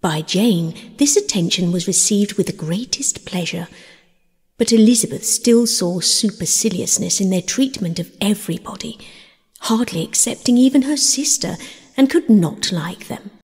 By Jane, this attention was received with the greatest pleasure, but Elizabeth still saw superciliousness in their treatment of everybody, hardly excepting even her sister, and could not like them.